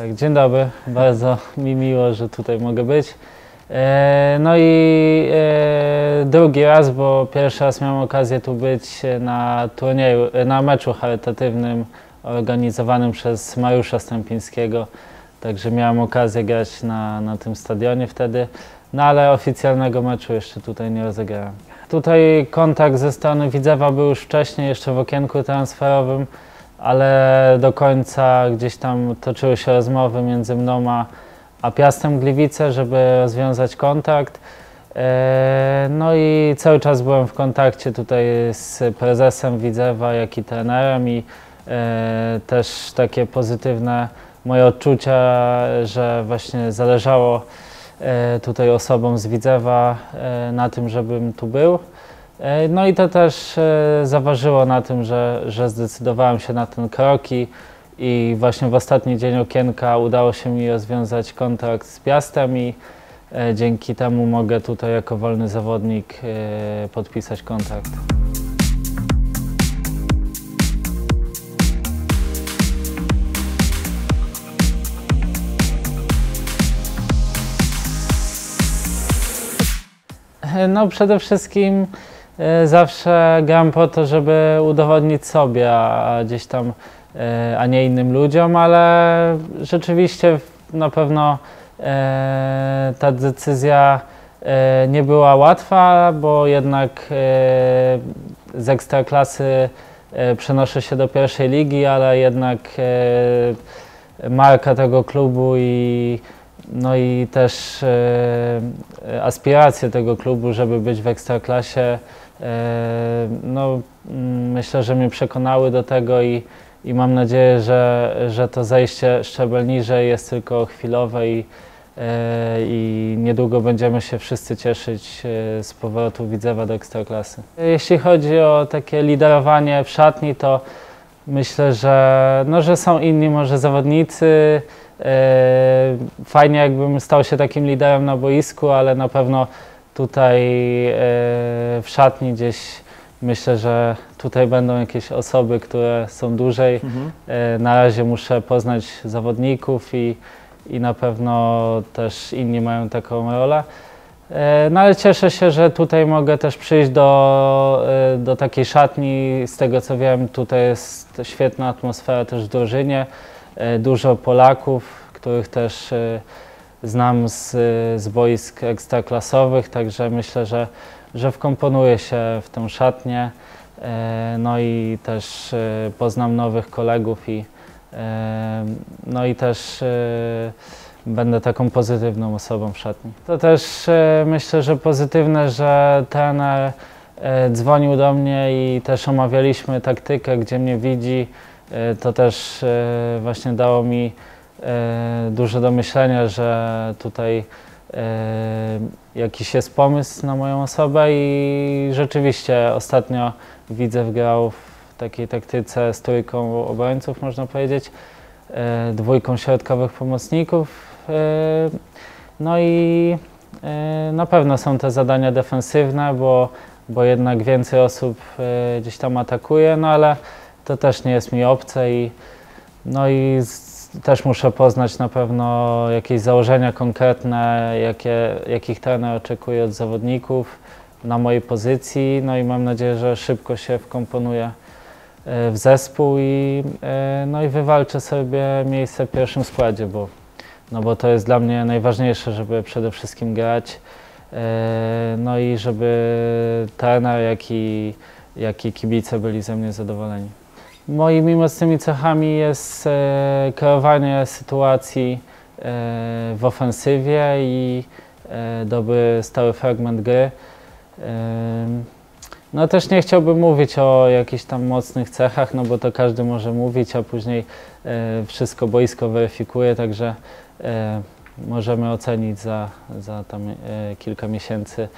Tak, dzień dobry. Bardzo mi miło, że tutaj mogę być. E, No i e, drugi raz, bo pierwszy raz miałem okazję tu być na turnieju, e, na meczu charytatywnym organizowanym przez Mariusza Stępińskiego. Także miałem okazję grać na, na tym stadionie wtedy, no ale oficjalnego meczu jeszcze tutaj nie rozegrałem. Tutaj kontakt ze strony Widzewa był już wcześniej, jeszcze w okienku transferowym, ale do końca gdzieś tam toczyły się rozmowy między mną a, a Piastem Gliwice, żeby rozwiązać kontakt. E, No i cały czas byłem w kontakcie tutaj z prezesem Widzewa, jak i trenerem i e, też takie pozytywne moje odczucia, że właśnie zależało e, tutaj osobom z Widzewa na tym, żebym tu był. E, No i to też e, zaważyło na tym, że, że zdecydowałem się na ten krok i, i właśnie w ostatni dzień okienka udało się mi rozwiązać kontrakt z Piastem i e, dzięki temu mogę tutaj jako wolny zawodnik podpisać kontrakt. No przede wszystkim zawsze gram po to, żeby udowodnić sobie, a gdzieś tam, e, a nie innym ludziom, ale rzeczywiście na pewno e, ta decyzja e, nie była łatwa, bo jednak e, z ekstraklasy e, przenoszę się do pierwszej ligi, ale jednak e, marka tego klubu i no i też e, aspiracje tego klubu, żeby być w ekstraklasie, e, no, mm, myślę, że mnie przekonały do tego i, i mam nadzieję, że, że to zejście szczebel niżej jest tylko chwilowe i, e, i niedługo będziemy się wszyscy cieszyć e, z powrotu Widzewa do ekstraklasy. Jeśli chodzi o takie liderowanie w szatni, to myślę, że, no, że są inni może zawodnicy, Fajnie jakbym stał się takim liderem na boisku, ale na pewno tutaj e, w szatni gdzieś myślę, że tutaj będą jakieś osoby, które są dłużej. E, Na razie muszę poznać zawodników i, i na pewno też inni mają taką rolę. E, No ale cieszę się, że tutaj mogę też przyjść do, do takiej szatni. Z tego co wiem, tutaj jest świetna atmosfera też w drużynie. Dużo Polaków, których też znam z, z boisk ekstraklasowych, także myślę, że, że wkomponuję się w tę szatnię. E, No i też e, poznam nowych kolegów i, e, no i też będę taką pozytywną osobą w szatni. To też myślę, że pozytywne, że e, dzwonił do mnie i też omawialiśmy taktykę, gdzie mnie widzi. To też właśnie dało mi dużo do myślenia, że tutaj e, jakiś jest pomysł na moją osobę i rzeczywiście ostatnio Widzew grał w takiej taktyce z trójką obrońców, można powiedzieć, e, dwójką środkowych pomocników. e, No i e, na pewno są te zadania defensywne, bo, bo jednak więcej osób e, gdzieś tam atakuje, no ale to też nie jest mi obce i no i z, też muszę poznać na pewno jakieś założenia konkretne, jakie, jakich trener oczekuje od zawodników na mojej pozycji, no i mam nadzieję, że szybko się wkomponuję e, w zespół i, e, no i wywalczę sobie miejsce w pierwszym składzie, bo, no bo to jest dla mnie najważniejsze, żeby przede wszystkim grać, e, no i żeby trener, jak i, jak i kibice byli ze mnie zadowoleni. Moimi mocnymi cechami jest e, kreowanie sytuacji e, w ofensywie i e, dobry stały fragment gry. E, no też nie chciałbym mówić o jakichś tam mocnych cechach, no bo to każdy może mówić, a później e, wszystko boisko weryfikuje, także e, możemy ocenić za, za tam e, kilka miesięcy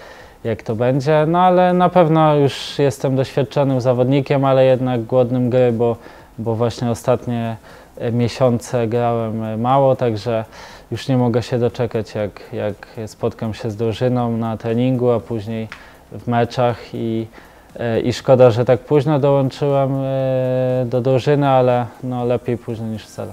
jak to będzie. No ale na pewno już jestem doświadczonym zawodnikiem, ale jednak głodnym gry, bo, bo właśnie ostatnie e, miesiące grałem e, mało, także już nie mogę się doczekać, jak, jak spotkam się z drużyną na treningu, a później w meczach i, i szkoda, że tak późno dołączyłem do drużyny, ale no lepiej późno niż wcale.